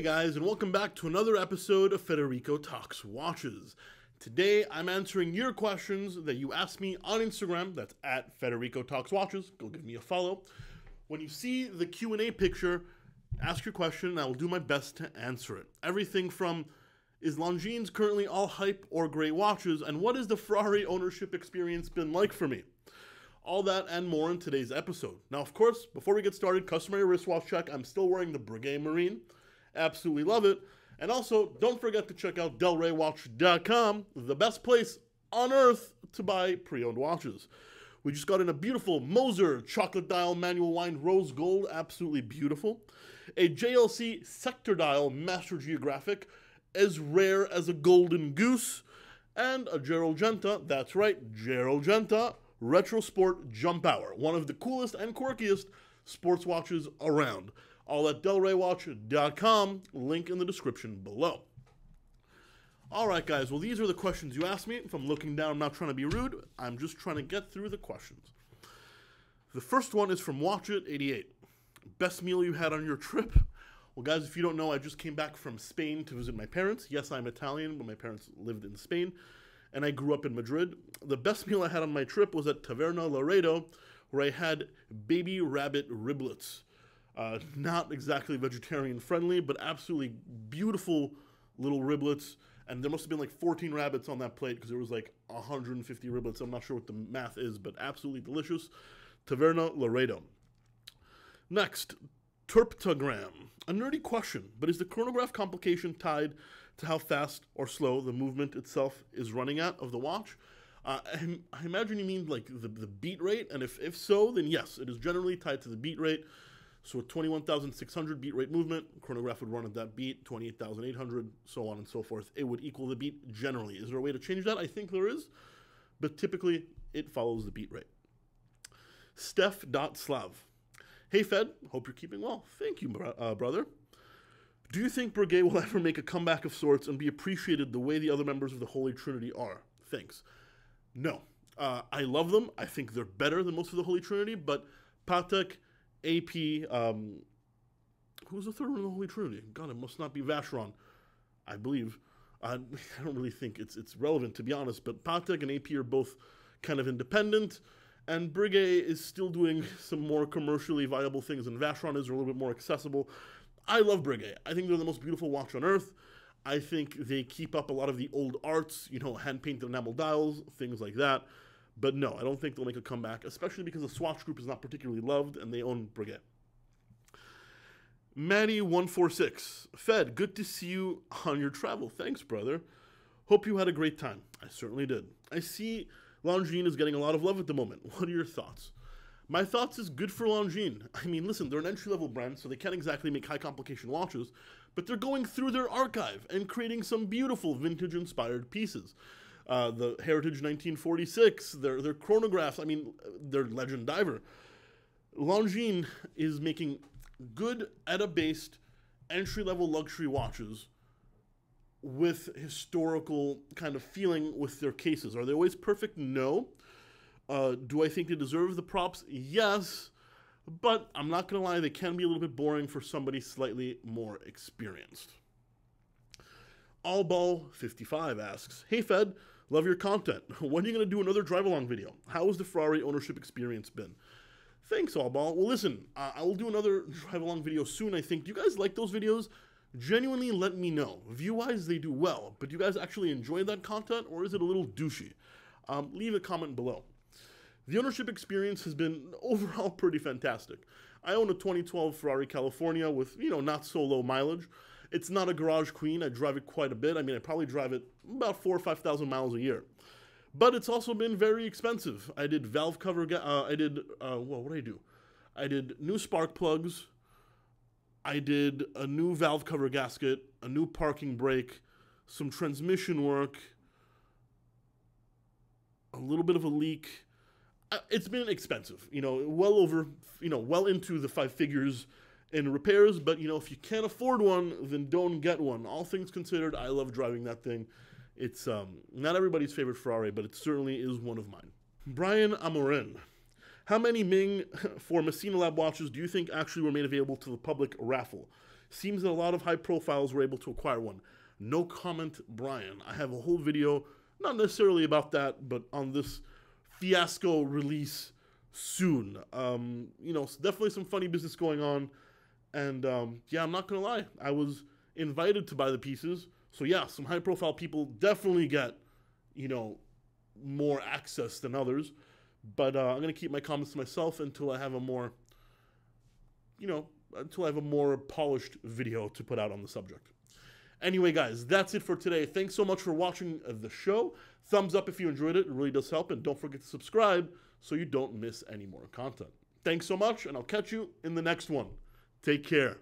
guys, and welcome back to another episode of Federico Talks Watches. Today, I'm answering your questions that you asked me on Instagram. That's at Federico Talks Watches. Go give me a follow. When you see the Q&A picture, ask your question, and I will do my best to answer it. Everything from is Longines currently all hype or great watches, and what has the Ferrari ownership experience been like for me? All that and more in today's episode. Now, of course, before we get started, customary wristwatch check. I'm still wearing the Breguet Marine. Absolutely love it. And also, don't forget to check out DelrayWatch.com, the best place on earth to buy pre-owned watches. We just got in a beautiful Moser chocolate dial manual wind rose gold, absolutely beautiful. A JLC sector dial Master Geographic, as rare as a golden goose. And a Gerald Genta, that's right, Gerald Genta, Retro Sport Jump Hour, one of the coolest and quirkiest sports watches around. All at DelrayWatch.com, link in the description below. All right, guys, well, these are the questions you asked me. If I'm looking down, I'm not trying to be rude, I'm just trying to get through the questions. The first one is from Watch It 88. Best meal you had on your trip? Well, guys, if you don't know, I just came back from Spain to visit my parents. Yes, I'm Italian, but my parents lived in Spain and I grew up in Madrid. The best meal I had on my trip was at Taberna Laredo, where I had baby rabbit riblets. Uh, not exactly vegetarian friendly, but absolutely beautiful little riblets. And there must have been like 14 rabbits on that plate because there was like 150 riblets. I'm not sure what the math is, but absolutely delicious. Taberna Laredo. Next, Terptogram. A nerdy question, but is the chronograph complication tied to how fast or slow the movement itself is running at of the watch. Uh, I, I, imagine you mean like the, the beat rate, and if, if so, then yes, it is generally tied to the beat rate. So at 21,600 beat rate movement, chronograph would run at that beat, 28,800, so on and so forth. It would equal the beat generally. Is there a way to change that? I think there is, but typically it follows the beat rate. Steph.slav. Hey Fed, hope you're keeping well. Thank you, bro- uh, brother. Do you think Breguet will ever make a comeback of sorts and be appreciated the way the other members of the Holy Trinity are? Thanks. No. Uh, I love them. I think they're better than most of the Holy Trinity, but Patek, AP, um, who's the third one in the Holy Trinity? God, it must not be Vacheron, I believe. Uh, I don't really think it's it's relevant to be honest, but Patek and AP are both kind of independent, and Breguet is still doing some more commercially viable things, and Vacheron is a little bit more accessible. I love Breguet. I think they're the most beautiful watch on earth. I think they keep up a lot of the old arts, you know, hand painted enamel dials, things like that. But no, I don't think they'll make a comeback, especially because the Swatch Group is not particularly loved and they own Breguet. Maddie146. Fed, good to see you on your travel. Thanks, brother. Hope you had a great time. I certainly did. I see Longines is getting a lot of love at the moment. What are your thoughts? My thoughts is good for Longines. I mean, listen, they're an entry level brand, so they can't exactly make high complication watches, but they're going through their archive and creating some beautiful vintage inspired pieces. Uh, the Heritage 1946, their, their chronographs, I mean, their Legend Diver. Longines is making good ETA based entry level luxury watches with historical kind of feeling with their cases. Are they always perfect? No. Uh, do I think they deserve the props? Yes. But I'm not going to lie, they can be a little bit boring for somebody slightly more experienced. Allball55 asks Hey Fed, love your content. When are you going to do another drive along video? How has the Ferrari ownership experience been? Thanks, Allball. Well, listen, uh, I will do another drive along video soon, I think. Do you guys like those videos? Genuinely let me know. View wise, they do well, but do you guys actually enjoy that content or is it a little douchey? Um, leave a comment below. The ownership experience has been overall pretty fantastic. I own a 2012 Ferrari California with, you know, not so low mileage. It's not a garage queen. I drive it quite a bit. I mean, I probably drive it about four or 5,000 miles a year. But it's also been very expensive. I did valve cover, uh, I did, uh, well, what did I do? I did new spark plugs. I did a new valve cover gasket, a new parking brake, some transmission work, a little bit of a leak, uh, it's been expensive, you know, well over, you know, well into the five figures in repairs. But you know, if you can't afford one, then don't get one. All things considered, I love driving that thing. It's um, not everybody's favorite Ferrari, but it certainly is one of mine. Brian Amorin. How many Ming for Massena Lab watches do you think actually were made available to the public raffle? Seems that a lot of high profiles were able to acquire one. No comment, Brian. I have a whole video, not necessarily about that, but on this fiasco release soon. Um, you know, definitely some funny business going on. And um, yeah, I'm not gonna lie, I was invited to buy the pieces. So yeah, some high profile people definitely get, you know, more access than others. But uh, I'm gonna keep my comments to myself until I have a more, you know, until I have a more polished video to put out on the subject. Anyway, guys, that's it for today. Thanks so much for watching the show. Thumbs up if you enjoyed it. It really does help. And don't forget to subscribe so you don't miss any more content. Thanks so much, and I'll catch you in the next one. Take care.